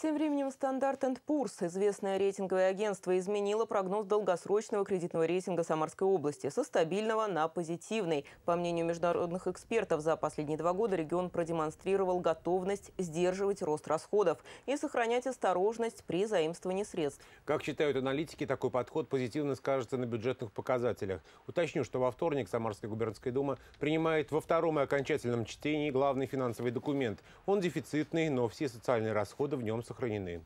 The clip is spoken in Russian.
Тем временем Стандарт Poor's, известное рейтинговое агентство, изменило прогноз долгосрочного кредитного рейтинга Самарской области со стабильного на позитивный. По мнению международных экспертов, за последние два года регион продемонстрировал готовность сдерживать рост расходов и сохранять осторожность при заимствовании средств. Как считают аналитики, такой подход позитивно скажется на бюджетных показателях. Уточню, что во вторник Самарская губернская дума принимает во втором и окончательном чтении главный финансовый документ. Он дефицитный, но все социальные расходы в нем сохранены.